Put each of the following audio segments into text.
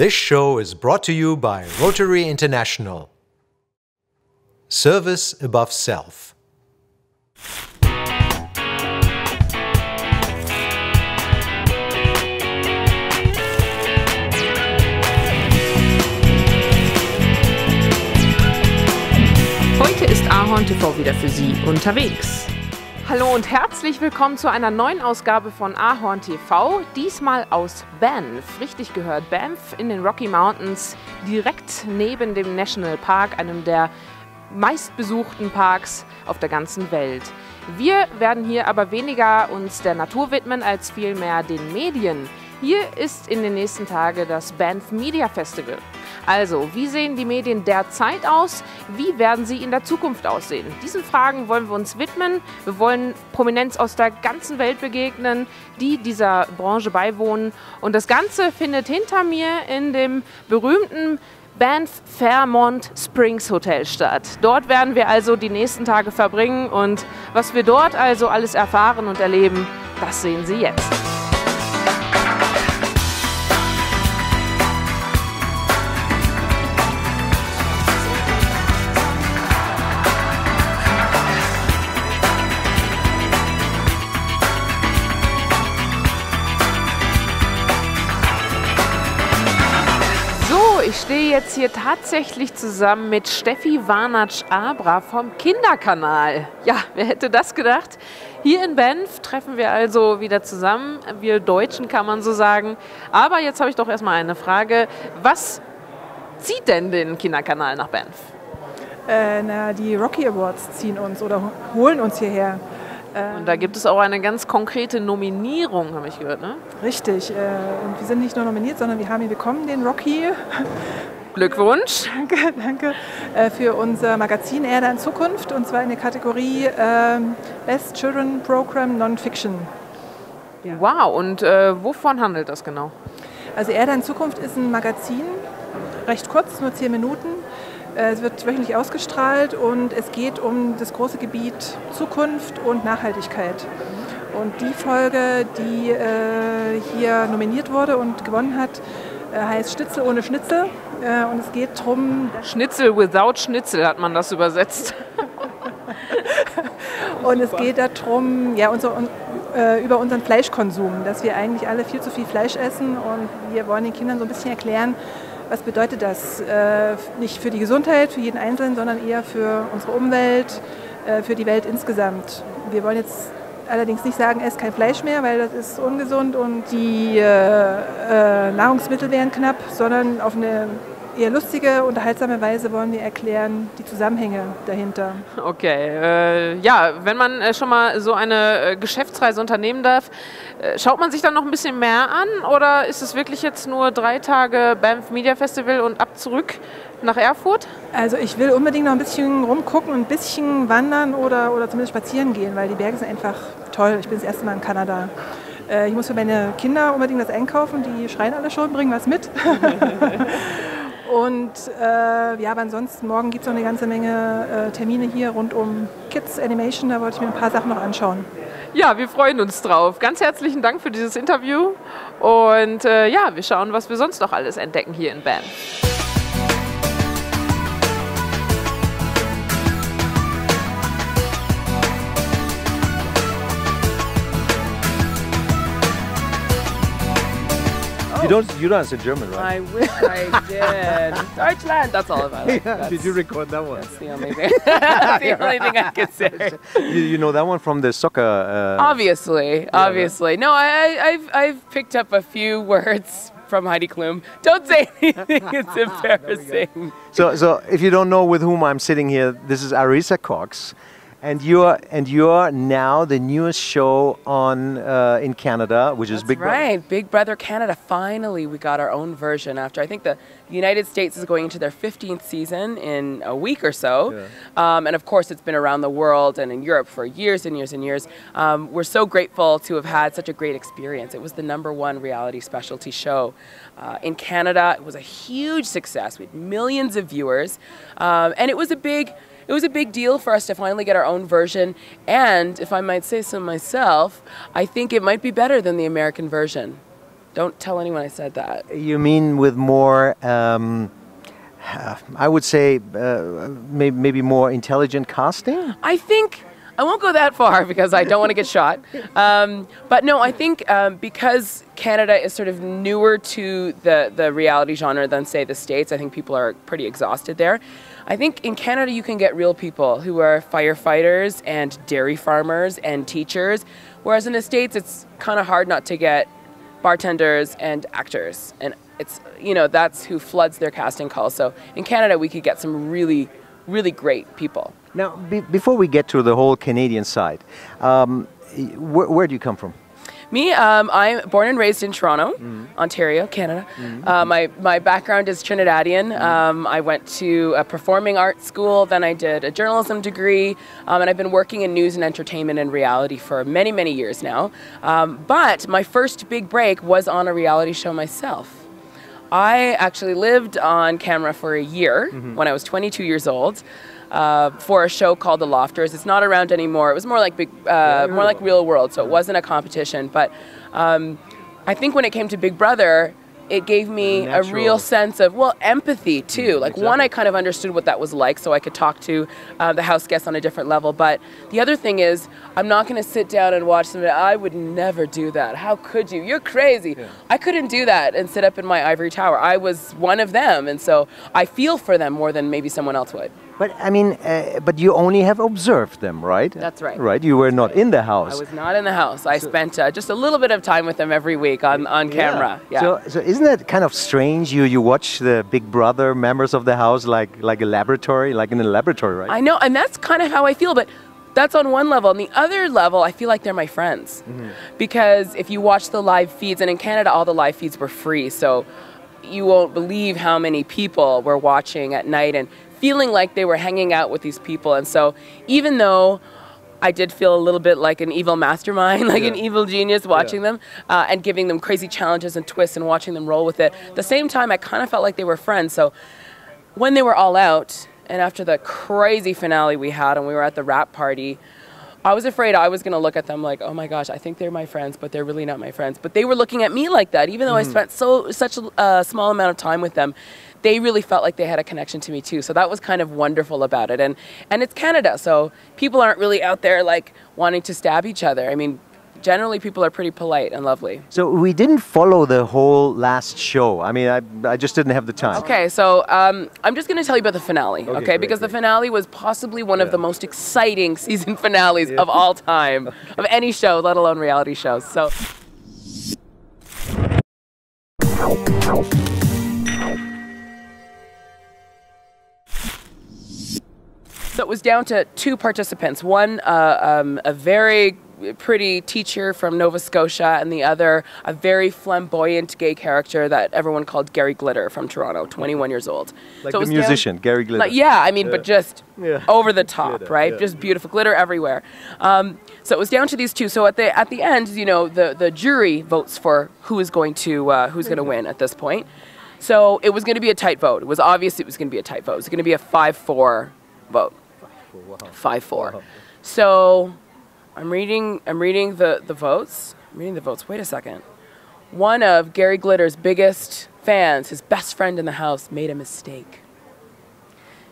This show is brought to you by Rotary International. Service above self. Heute ist Ahorn TV wieder für Sie unterwegs. Hallo und herzlich willkommen zu einer neuen Ausgabe von Ahorn TV. Diesmal aus Banff. Richtig gehört, Banff in den Rocky Mountains, direkt neben dem National Park, einem der meistbesuchten Parks auf der ganzen Welt. Wir werden hier aber weniger uns der Natur widmen als vielmehr den Medien. Hier ist in den nächsten Tagen das Banff Media Festival. Also, wie sehen die Medien derzeit aus? Wie werden sie in der Zukunft aussehen? Diesen Fragen wollen wir uns widmen. Wir wollen Prominenz aus der ganzen Welt begegnen, die dieser Branche beiwohnen. Und das Ganze findet hinter mir in dem berühmten Banff Fairmont Springs Hotel statt. Dort werden wir also die nächsten Tage verbringen und was wir dort also alles erfahren und erleben, das sehen Sie jetzt. Ich stehe jetzt hier tatsächlich zusammen mit Steffi Warnatsch-Abra vom Kinderkanal. Ja, wer hätte das gedacht? Hier in Banff treffen wir also wieder zusammen. Wir Deutschen kann man so sagen. Aber jetzt habe ich doch erstmal eine Frage. Was zieht denn den Kinderkanal nach Banff? Äh, na, die Rocky Awards ziehen uns oder holen uns hierher. Und da gibt es auch eine ganz konkrete Nominierung, habe ich gehört, ne? Richtig. Äh, und wir sind nicht nur nominiert, sondern wir haben ihn bekommen, den Rocky. Glückwunsch. danke, danke. Äh, für unser Magazin Erde in Zukunft und zwar in der Kategorie äh, Best Children Program Non-Fiction. Wow, und äh, wovon handelt das genau? Also Erde in Zukunft ist ein Magazin, recht kurz, nur zehn Minuten. Äh, Es wird wöchentlich ausgestrahlt und es geht um das große Gebiet Zukunft und Nachhaltigkeit. Und die Folge, die äh, hier nominiert wurde und gewonnen hat, äh, heißt Schnitzel ohne Schnitzel. Äh, und es geht darum, Schnitzel without Schnitzel hat man das übersetzt. und es geht darum, ja, unser, un, über unseren Fleischkonsum, dass wir eigentlich alle viel zu viel Fleisch essen und wir wollen den Kindern so ein bisschen erklären, was bedeutet das äh, nicht für die Gesundheit, für jeden Einzelnen, sondern eher für unsere Umwelt, äh, für die Welt insgesamt. Wir wollen jetzt allerdings nicht sagen, esst kein Fleisch mehr, weil das ist ungesund und die äh, äh, Nahrungsmittel wären knapp, sondern auf eine eher lustige, unterhaltsame Weise wollen wir erklären die Zusammenhänge dahinter. Okay, äh, ja, wenn man äh, schon mal so eine äh, Geschäftsreise unternehmen darf, äh, schaut man sich dann noch ein bisschen mehr an oder ist es wirklich jetzt nur drei Tage Banff Media Festival und ab zurück nach Erfurt? Also ich will unbedingt noch ein bisschen rumgucken und ein bisschen wandern oder, oder zumindest spazieren gehen, weil die Berge sind einfach toll. Ich bin das erste Mal in Kanada. Äh, Ich muss für meine Kinder unbedingt das einkaufen, die schreien alle schon, bringen was mit. Und äh, ja, aber ansonsten, morgen gibt es noch eine ganze Menge äh, Termine hier rund um Kids Animation. Da wollte ich mir ein paar Sachen noch anschauen. Ja, wir freuen uns drauf. Ganz herzlichen Dank für dieses Interview und äh, ja, wir schauen, was wir sonst noch alles entdecken hier in Banff. You don't you don't answer German, right? I wish I did. Deutschland, that's all about it. Yeah. Did you record that one? That's the only thing. that's the only thing I could say. You, you know that one from the soccer. Uh, Obviously, obviously. No, I, I, I've, I've picked up a few words from Heidi Klum. Don't say anything; it's embarrassing. So so if you don't know with whom I'm sitting here, this is Arisa Cox, and you're and you're now the newest show on uh, in Canada, which is That's Big Brother. right, Big Brother Canada. Finally, we got our own version after I think the United States is going into their 15th season in a week or so. Um, and of course, it's been around the world and in Europe for years and years and years. Um, we're so grateful to have had such a great experience. It was the number one reality specialty show. Uh, in Canada, it was a huge success. We had millions of viewers. Um, and it was a big it was a big deal for us to finally get our own version. And if I might say so myself, I think it might be better than the American version. Don't tell anyone I said that. You mean with more, um, I would say, uh, maybe, maybe more intelligent casting? I think I won't go that far because I don't want to get shot. Um, but no, I think um, because Canada is sort of newer to the, the reality genre than, say, the States, I think people are pretty exhausted there. I think in Canada you can get real people who are firefighters and dairy farmers and teachers, whereas in the States it's kind of hard not to get bartenders and actors. And it's, you know, that's who floods their casting calls. So in Canada we could get some really, really great people. Now, be before we get to the whole Canadian side, um, wh where do you come from? Me, um, I'm born and raised in Toronto, mm. Ontario, Canada. Mm. Uh, my, my background is Trinidadian. Mm. Um, I went to a performing arts school, then I did a journalism degree, um, and I've been working in news and entertainment and reality for many, many years now. Um, but my first big break was on a reality show myself. I actually lived on camera for a year -hmm. when I was 22 years old uh, for a show called The Lofters. It's not around anymore. It was more like big, uh, more like Real World, so it wasn't a competition. But um, I think when it came to Big Brother, it gave me Natural. a real sense of well empathy too. Mm, like exactly. one i kind of understood what that was like so i could talk to uh, the house guests on a different level. But the other thing is i'm not going to sit down and watch somebody i would never do that. How could you? You're crazy. Yeah. i couldn't do that and sit up in my ivory tower. I was one of them and so i feel for them more than maybe someone else would but I mean, uh, but you only have observed them, right? That's right. Right, you were not in the house. I was not in the house. I so spent uh, just a little bit of time with them every week on, on camera. Yeah. So, so isn't that kind of strange? You you watch the Big Brother members of the house like like a laboratory, like in a laboratory, right? I know, and that's kind of how I feel, but. That's on one level. On the other level, I feel like they're my friends. Mm -hmm. Because if you watch the live feeds, and in Canada, all the live feeds were free. So you won't believe how many people were watching at night and feeling like they were hanging out with these people. And so even though I did feel a little bit like an evil mastermind, like yeah. an evil genius watching yeah. them uh, and giving them crazy challenges and twists and watching them roll with it. At the same time, I kind of felt like they were friends. So when they were all out, and after the crazy finale we had, and we were at the wrap party, I was afraid I was going to look at them like, oh my gosh, I think they're my friends, but they're really not my friends. But they were looking at me like that, even though mm. I spent so such a uh, small amount of time with them they really felt like they had a connection to me too. So that was kind of wonderful about it. And and it's Canada, so people aren't really out there like wanting to stab each other. I mean, generally people are pretty polite and lovely. So we didn't follow the whole last show. I mean, I, I just didn't have the time. Okay, so um, I'm just going to tell you about the finale, okay? okay great, because great. the finale was possibly one yeah. of the most exciting season finales yeah. of all time, of any show, let alone reality shows. So. So it was down to two participants. One, uh, um, a very pretty teacher from Nova Scotia, and the other, a very flamboyant gay character that everyone called Gary Glitter from Toronto, 21 years old. Like so the musician, down, Gary Glitter. Like, yeah, I mean, yeah. but just yeah. over the top, glitter, right? Yeah. Just beautiful glitter everywhere. Um, so it was down to these two. So at the at the end, you know, the the jury votes for who is going to uh, who's going to win at this point. So it was going to be a tight vote. It was obvious it was going to be a tight vote. It was going to be a five-four vote. Five four. So I'm reading I'm reading the, the votes. I'm reading the votes. Wait a second. One of Gary Glitter's biggest fans, his best friend in the house, made a mistake.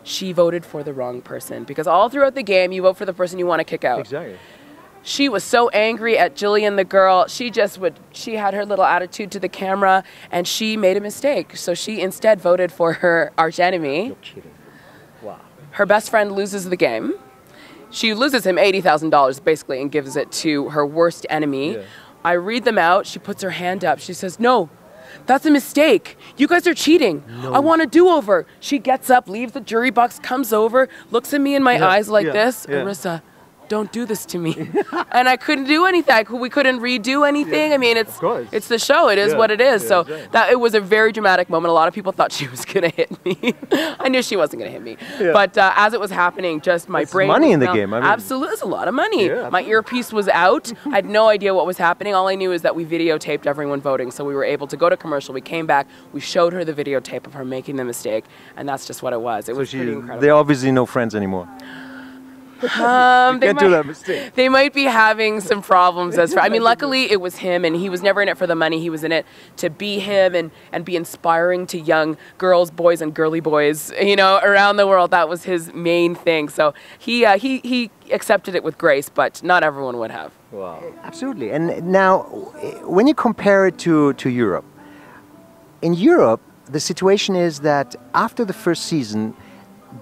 She voted for the wrong person because all throughout the game you vote for the person you want to kick out. Exactly. She was so angry at Jillian the girl. She just would she had her little attitude to the camera and she made a mistake. So she instead voted for her arch enemy. You're kidding. Wow. Her best friend loses the game. She loses him $80,000 basically and gives it to her worst enemy. Yeah. I read them out. She puts her hand up. She says, No, that's a mistake. You guys are cheating. No. I want a do over. She gets up, leaves the jury box, comes over, looks at me in my yeah, eyes like yeah, this. Yeah. Arisa, don't do this to me. and I couldn't do anything. We couldn't redo anything. Yeah, I mean, it's it's the show. It is yeah, what it is. Yeah, so exactly. that it was a very dramatic moment. A lot of people thought she was gonna hit me. I knew she wasn't gonna hit me. But uh, as it was happening, just my it's brain. money in the game. I mean, absolutely, it's a lot of money. my earpiece was out. I had no idea what was happening. All I knew is that we videotaped everyone voting, so we were able to go to commercial. We came back. We showed her the videotape of her making the mistake, and that's just what it was. It so was she, pretty incredible. They're obviously no friends anymore. Um, they, Can't do might, that mistake. they might be having some problems as far. I mean, luckily it was him, and he was never in it for the money. He was in it to be him and and be inspiring to young girls, boys, and girly boys, you know, around the world. That was his main thing. So he uh, he he accepted it with grace, but not everyone would have. Wow. Absolutely. And now, when you compare it to, to Europe, in Europe, the situation is that after the first season,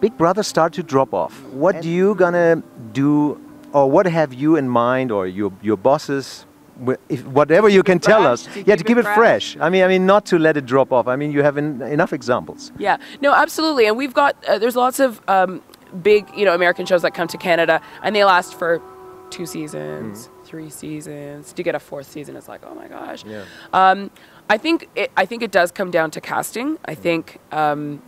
Big Brother start to drop off. What do you gonna do, or what have you in mind, or your your bosses, if, whatever you can tell fresh, us, to yeah, to keep it it fresh. I mean, I mean, not to let it drop off. I mean, you have en- enough examples. Yeah, no, absolutely. And we've got, uh, there's lots of um, big, you know, American shows that come to Canada and they last for two seasons, three seasons. To get a fourth season, it's like, oh my gosh. Yeah. Um, I think it, I think it does come down to casting. I think um,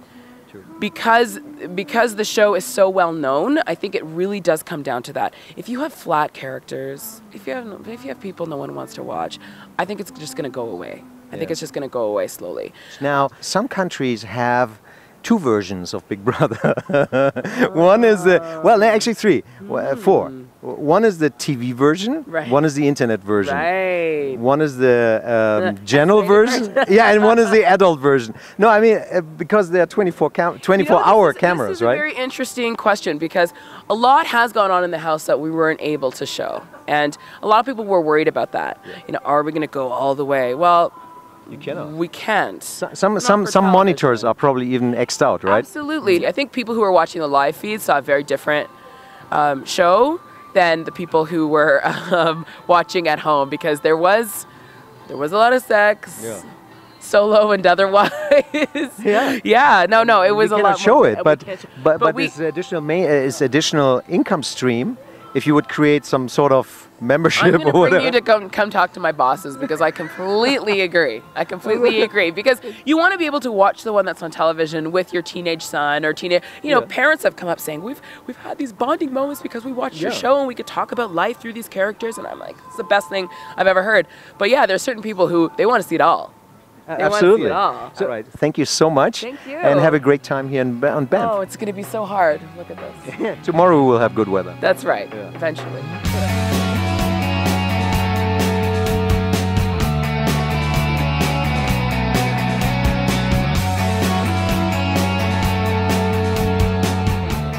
because because the show is so well known, I think it really does come down to that. If you have flat characters, if you have if you have people no one wants to watch, I think it's just going to go away. I think it's just going to go away slowly. Now, some countries have two versions of Big Brother. one is the well, actually three, uh, four. W- One is the TV version. Right. One is the internet version. Right. One is the um, The general version. yeah, and one is the adult version. No, I mean uh, because there are 24 cam 24 you know, hour is- cameras, This is a right? very interesting question because a lot has gone on in the house that we weren't able to show, and a lot of people were worried about that. You know, are we going to go all the way? Well, you cannot. we can't. some some some, for some monitors are probably even xed out, right? Absolutely. I think people who were watching the live feed saw a very different um, show than the people who were um, watching at home because there was there was a lot of sex. Yeah. Solo and otherwise. Yeah. Yeah. No. No. It was we a lot show more, it, we but but but, we, it's additional ma- uh, it's additional income stream if you would create some sort of membership I'm or bring whatever. you to come, come talk to my bosses because I completely agree. I completely agree because you want to be able to watch the one that's on television with your teenage son or teenage. You know, Yeah. parents have come up saying we've we've had these bonding moments because we watched your show and we could talk about life through these characters, and I'm like, it's the best thing I've ever heard. But yeah, there's certain people who they want to see it all. Absolutely. Ah, all. So, right. Thank you so much. Thank you. And have a great time here in, on Banff. Oh, it's going to be so hard. Look at this. Tomorrow we will have good weather. That's right. Yeah. Eventually.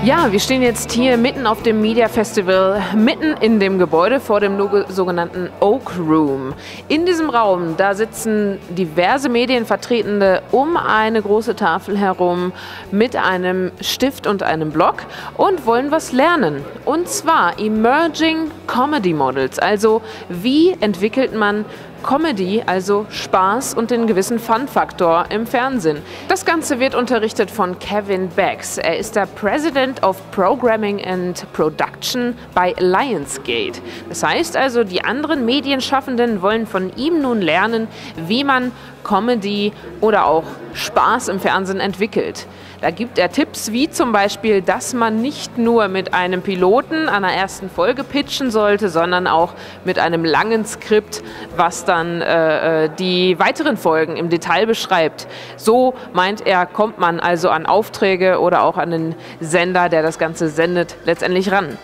Ja, wir stehen jetzt hier mitten auf dem Media Festival, mitten in dem Gebäude vor dem sogenannten Oak Room. In diesem Raum, da sitzen diverse Medienvertretende um eine große Tafel herum mit einem Stift und einem Block und wollen was lernen. Und zwar Emerging Comedy Models, also wie entwickelt man Comedy, also Spaß und den gewissen Fun-Faktor im Fernsehen. Das Ganze wird unterrichtet von Kevin Becks. Er ist der President of Programming and Production bei Lionsgate. Das heißt also, die anderen Medienschaffenden wollen von ihm nun lernen, wie man Comedy oder auch Spaß im Fernsehen entwickelt. Da gibt er Tipps wie zum Beispiel, dass man nicht nur mit einem Piloten der ersten Folge pitchen sollte, sondern auch mit einem langen Skript, was dann äh, äh, die weiteren Folgen im Detail beschreibt. So meint er, kommt man also an Aufträge oder auch an den Sender, der das Ganze sendet, letztendlich ran.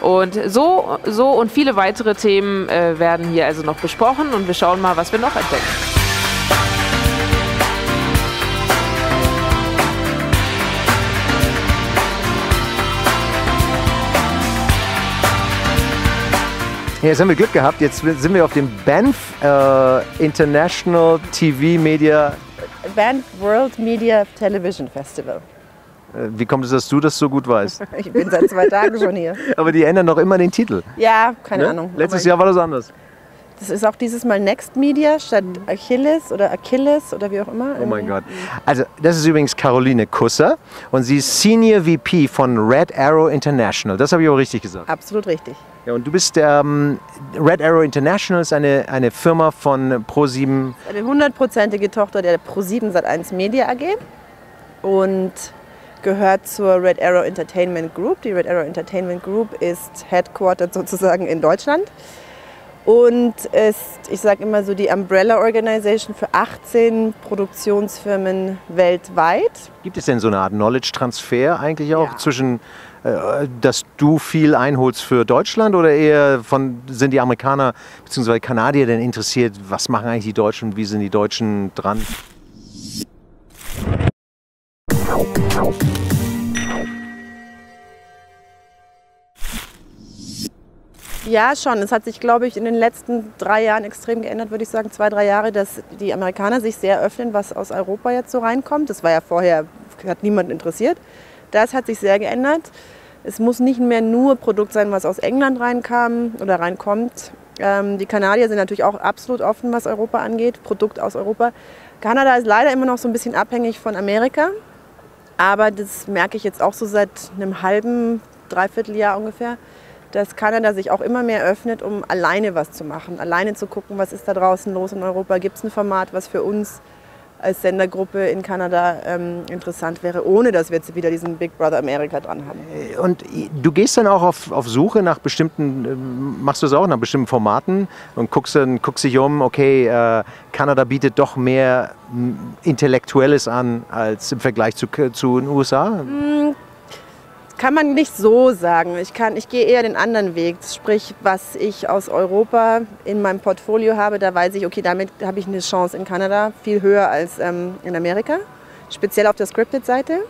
Und so, so und viele weitere Themen äh, werden hier also noch besprochen und wir schauen mal, was wir noch entdecken. Jetzt haben wir Glück gehabt. Jetzt sind wir auf dem Banff äh, International TV Media. Band World Media Television Festival. Äh, Wie kommt es, dass du das so gut weißt? Ich bin seit zwei Tagen schon hier. Aber die ändern noch immer den Titel. Ja, keine ne? Ahnung. Letztes Jahr war das anders. Das ist auch dieses Mal Next Media statt Achilles oder Achilles oder wie auch immer. Oh mein Gott. Also, das ist übrigens Caroline Kusser und sie ist Senior VP von Red Arrow International. Das habe ich auch richtig gesagt. Absolut richtig. Ja, und du bist ähm, Red Arrow International ist eine, eine Firma von Pro7. Eine hundertprozentige Tochter der Pro7 Sat1 Media AG und gehört zur Red Arrow Entertainment Group. Die Red Arrow Entertainment Group ist headquartered sozusagen in Deutschland und ist, ich sage immer so, die Umbrella Organization für 18 Produktionsfirmen weltweit. Gibt es denn so eine Art Knowledge Transfer eigentlich auch Ja. zwischen äh, dass du viel einholst für Deutschland oder eher von, sind die Amerikaner bzw. Kanadier denn interessiert, was machen eigentlich die Deutschen wie sind die Deutschen dran? Ja, schon. Es hat sich, glaube ich, in den letzten drei Jahren extrem geändert, würde ich sagen, zwei, drei Jahre, dass die Amerikaner sich sehr öffnen, was aus Europa jetzt so reinkommt. Das war ja vorher, hat niemand interessiert. Das hat sich sehr geändert. Es muss nicht mehr nur Produkt sein, was aus England reinkam oder reinkommt. Ähm, die Kanadier sind natürlich auch absolut offen, was Europa angeht, Produkt aus Europa. Kanada ist leider immer noch so ein bisschen abhängig von Amerika. Aber das merke ich jetzt auch so seit einem halben, dreiviertel Jahr ungefähr dass Kanada sich auch immer mehr öffnet, um alleine was zu machen, alleine zu gucken, was ist da draußen los in Europa, gibt es ein Format, was für uns als Sendergruppe in Kanada ähm, interessant wäre, ohne dass wir jetzt wieder diesen Big Brother America dran haben. Und du gehst dann auch auf, auf Suche nach bestimmten, ähm, machst du es auch, nach bestimmten Formaten und guckst dann guckst dich um, okay, äh, Kanada bietet doch mehr Intellektuelles an als im Vergleich zu, zu den USA? Kann man nicht so sagen. Ich, kann, ich gehe eher den anderen Weg. Sprich, was ich aus Europa in meinem Portfolio habe, da weiß ich, okay, damit habe ich eine Chance in Kanada viel höher als ähm, in Amerika. Speziell auf der Scripted-Seite.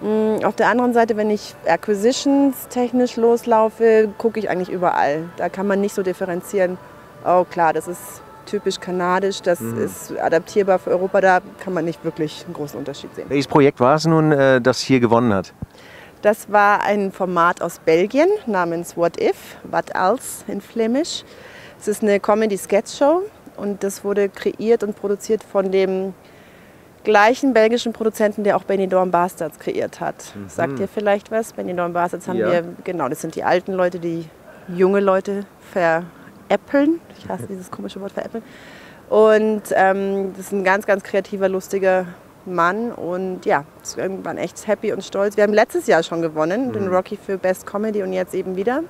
Hm. Auf der anderen Seite, wenn ich Acquisitions technisch loslaufe, gucke ich eigentlich überall. Da kann man nicht so differenzieren. Oh klar, das ist typisch kanadisch, das mhm. ist adaptierbar für Europa. Da kann man nicht wirklich einen großen Unterschied sehen. Welches Projekt war es nun, äh, das hier gewonnen hat? Das war ein Format aus Belgien namens What If, What Else in Flämisch. Es ist eine Comedy-Sketch-Show und das wurde kreiert und produziert von dem gleichen belgischen Produzenten, der auch Benidorm Bastards kreiert hat. Mhm. Sagt ihr vielleicht was? Benidorm Bastards haben ja. wir, genau, das sind die alten Leute, die junge Leute veräppeln. Ich hasse dieses komische Wort veräppeln. Und ähm, das ist ein ganz, ganz kreativer, lustiger Mann und ja, irgendwann echt happy und stolz. Wir haben letztes Jahr schon gewonnen, mhm. den Rocky für Best Comedy und jetzt eben wieder.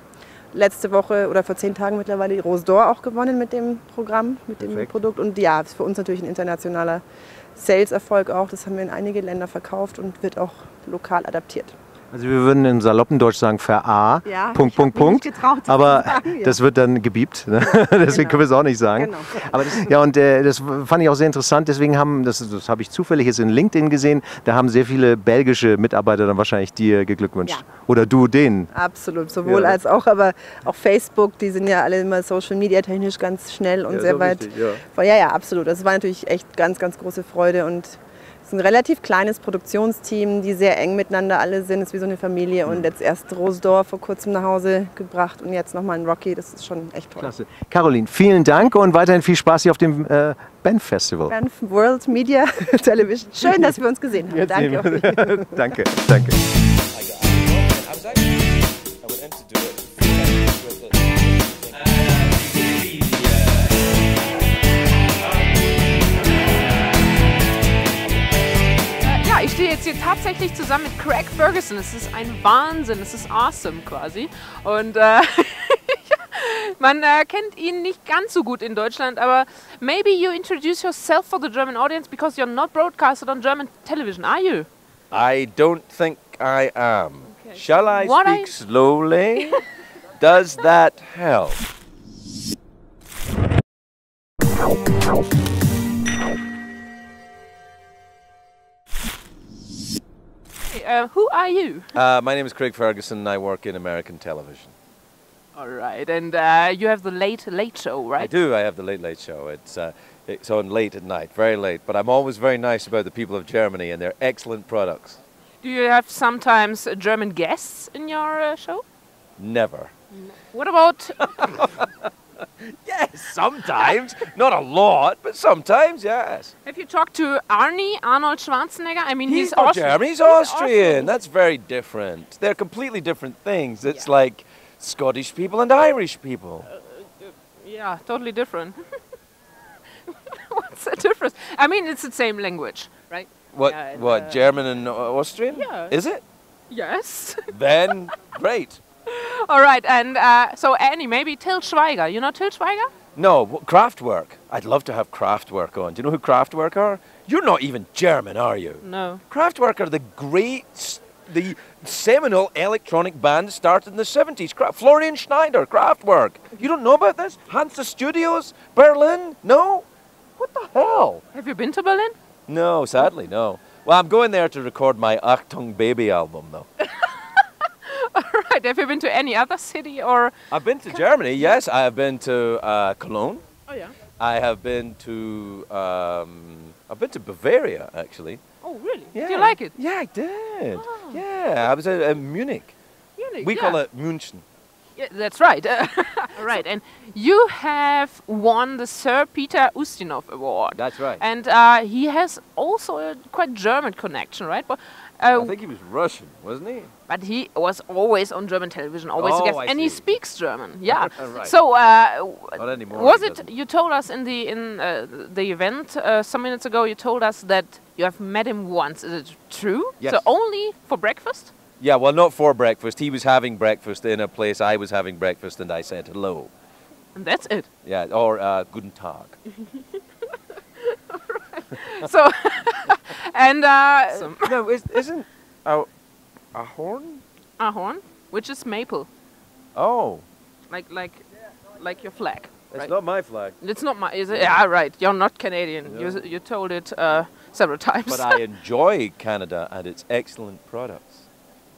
Letzte Woche oder vor zehn Tagen mittlerweile die Rose d'Or auch gewonnen mit dem Programm, mit dem Perfekt. Produkt. Und ja, ist für uns natürlich ein internationaler Sales-Erfolg auch. Das haben wir in einige Länder verkauft und wird auch lokal adaptiert. Also wir würden im Saloppendeutsch sagen ver A, ja, Punkt, Punkt, Punkt. Getraut, aber sagen, ja. das wird dann gebiebt, ne? deswegen genau. können wir es auch nicht sagen. Genau. Aber das, ja, und äh, das fand ich auch sehr interessant, deswegen haben, das, das habe ich zufällig jetzt in LinkedIn gesehen, da haben sehr viele belgische Mitarbeiter dann wahrscheinlich dir geglückwünscht. Ja. Oder du denen. Absolut, sowohl als auch, aber auch Facebook, die sind ja alle immer Social Media technisch ganz schnell und sehr weit. Richtig, ja. ja, ja, absolut. Das war natürlich echt ganz, ganz große Freude und ist ein relativ kleines Produktionsteam, die sehr eng miteinander alle sind. Es ist wie so eine Familie. Und jetzt erst Rosdorf vor kurzem nach Hause gebracht und jetzt nochmal ein Rocky. Das ist schon echt toll. Klasse. Caroline, vielen Dank und weiterhin viel Spaß hier auf dem äh, Banff Festival. Banff World Media Television. Schön, dass wir uns gesehen haben. Jetzt danke. danke, danke. Tatsächlich zusammen mit Craig Ferguson. Es ist ein Wahnsinn, es ist awesome quasi. Und äh, man äh, kennt ihn nicht ganz so gut in Deutschland, aber maybe you introduce yourself for the German audience because you're not broadcasted on German television, are you? I don't think I am. Okay. Shall I what speak I... slowly? Does that help? Uh, who are you? Uh, my name is Craig Ferguson. I work in American television. All right, and uh, you have the late late show, right? I do. I have the late late show. It's uh, it's on late at night, very late. But I'm always very nice about the people of Germany and their excellent products. Do you have sometimes German guests in your uh, show? Never. What about? yes, sometimes. Not a lot, but sometimes, yes. Have you talked to Arnie, Arnold Schwarzenegger? I mean, he's, he's Austrian. German. He's, Austrian. Austrian. That's very different. They're completely different things. It's yeah. like Scottish people and Irish people. Uh, uh, yeah, totally different. What's the difference? I mean, it's the same language, right? What? Yeah, what? Uh, German and Austrian? Yeah. Is it? Yes. then, great. All right, and uh, so Annie, maybe Til Schweiger. You know Til Schweiger? No, Kraftwerk. I'd love to have Kraftwerk on. Do you know who Kraftwerk are? You're not even German, are you? No. Kraftwerk are the great the seminal electronic band started in the 70s. Cra- Florian Schneider, Kraftwerk. You don't know about this? Hansa Studios, Berlin? No? What the hell? Have you been to Berlin? No, sadly, no. Well, I'm going there to record my Achtung Baby album, though. Right. Have you been to any other city or? I've been to Germany, yes. I have been to uh, Cologne. Oh yeah. I have been to um, I've been to Bavaria actually. Oh really? Yeah. Do you like it? Yeah, I did. Yeah, I was at, at Munich. Munich, We yeah. call it München. Yeah, that's right. right. And you have won the Sir Peter Ustinov Award. That's right. And uh, he has also a quite German connection, right? But, uh, I think he was Russian, wasn't he? but he was always on German television, always Oh, guest, and he speaks German. Yeah. Right. So, uh, Not anymore. was it? doesn't. You told us in the in uh, the event uh, some minutes ago. You told us that you have met him once. Is it true? Yes. So only for breakfast? Yeah, well, not for breakfast. He was having breakfast in a place I was having breakfast, and I said hello. And that's it. Yeah, or uh, guten Tag. So, and uh, some no, is, isn't a, horn? a horn? which is maple, Oh, like like like your flag. it's Right. not my flag. It's not my. Is it? Yeah, right. You're not Canadian. You No. You told it uh, several times. But I enjoy Canada and its excellent products.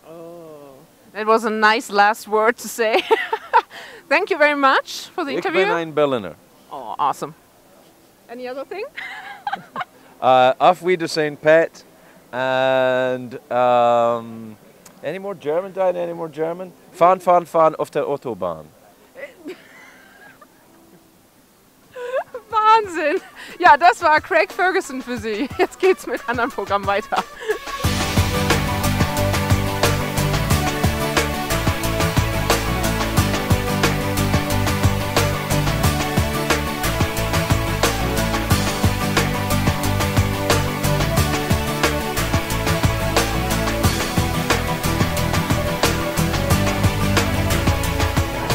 Oh. That was a nice last word to say. Thank you very much for the Ich interview. bin ein Berliner. Oh, awesome. Any other thing? Uh, auf Wiedersehen, Pet. And um, any more German, Diane? Any more German? Fahren, fahren, fahren auf der Autobahn. Wahnsinn. Ja, das war Craig Ferguson für Sie. Jetzt geht's mit anderen Programmen weiter.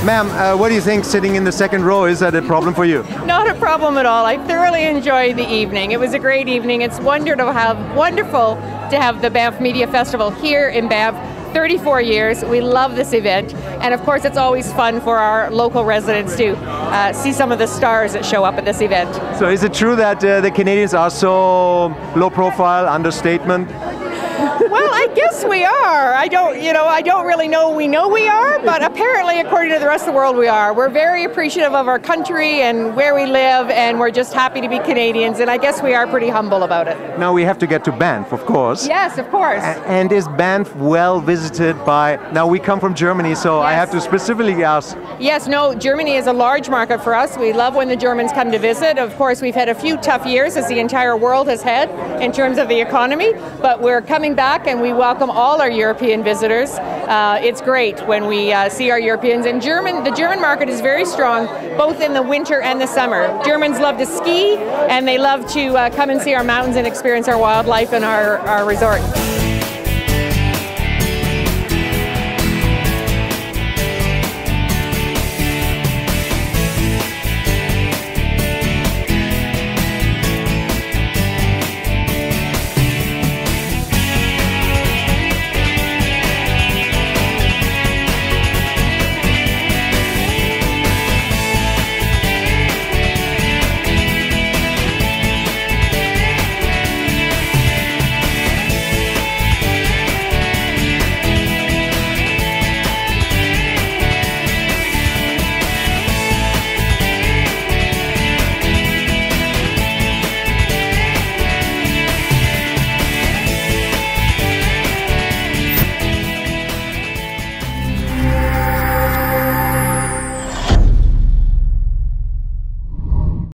Ma'am, uh, what do you think sitting in the second row? Is that a problem for you? Not a problem at all. I thoroughly enjoyed the evening. It was a great evening. It's wonderful to have wonderful to have the Banff Media Festival here in Banff. 34 years. We love this event, and of course, it's always fun for our local residents to uh, see some of the stars that show up at this event. So, is it true that uh, the Canadians are so low profile, understatement? Well, I guess we are. I don't, you know, I don't really know. We know we are, but apparently, according to the rest of the world, we are. We're very appreciative of our country and where we live, and we're just happy to be Canadians. And I guess we are pretty humble about it. Now we have to get to Banff, of course. Yes, of course. A- And is Banff well visited by? Now we come from Germany, so I have to specifically ask. Yes, no, Germany is a large market for us. We love when the Germans come to visit. Of course, we've had a few tough years, as the entire world has had, in terms of the economy, but we're coming and we welcome all our European visitors. Uh, it's great when we uh, see our Europeans. And German, the German market is very strong, both in the winter and the summer. Germans love to ski and they love to uh, come and see our mountains and experience our wildlife and our, our resort.